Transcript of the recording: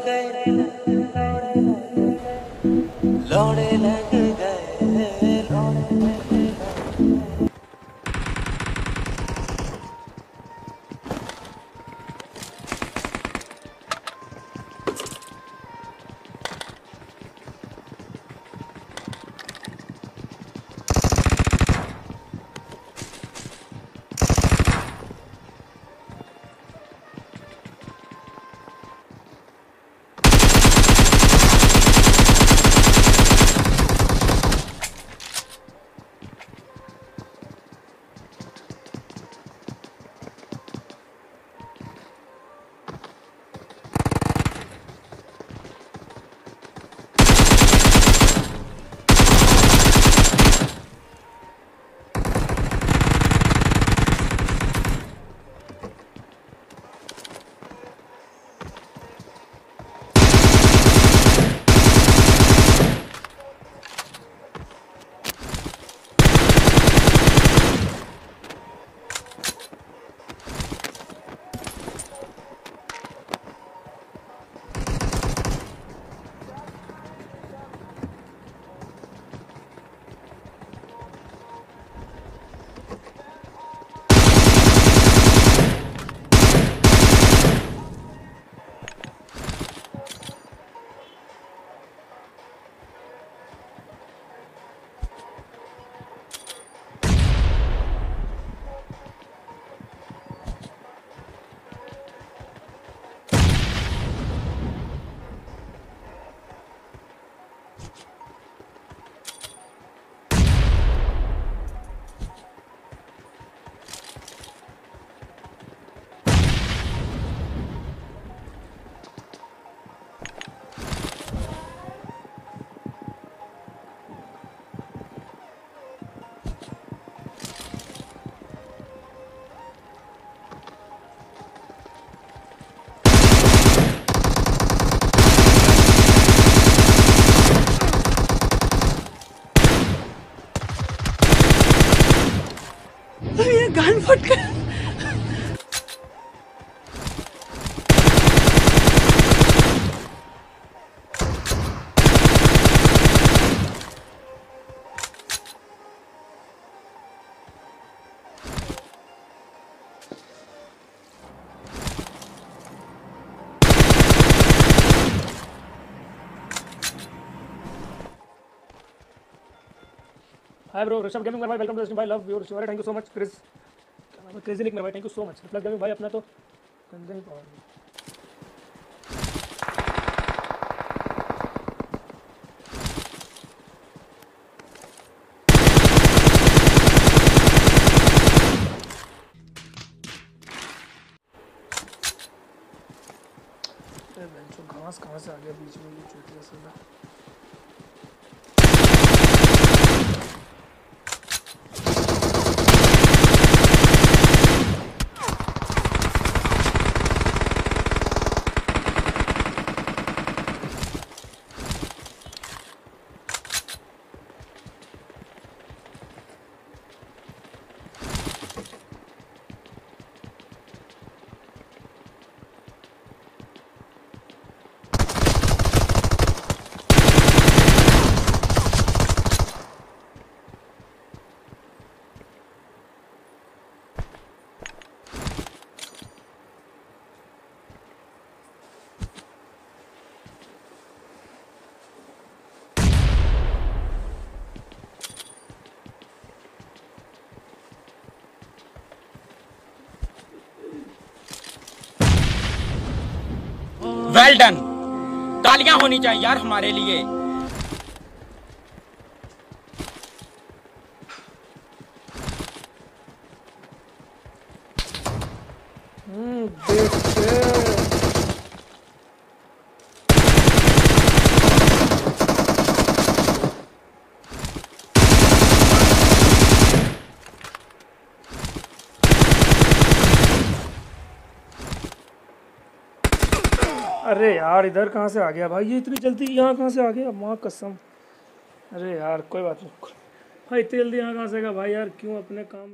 gaye ये गान फट गया हाय ब्रो ऋषभ गेमिंग भाई वेलकम टू भाई love your shiver thank you so much Crazy nick भाई thank you so much plus gaming भाई अपना तो कंजन पावर जो घास कहाँ से आ गया बीच में, ये चूतिया सदा वेल डन तालियाँ होनी चाहिए यार हमारे लिए हम्म bitch. अरे यार, इधर कहाँ से आ गया भाई? ये इतनी जल्दी यहाँ कहाँ से आ गया? माँ कसम। अरे यार, कोई बात नहीं। भाई इतनी जल्दी यहाँ कहाँ से आ गया? भाई यार, क्यों अपने काम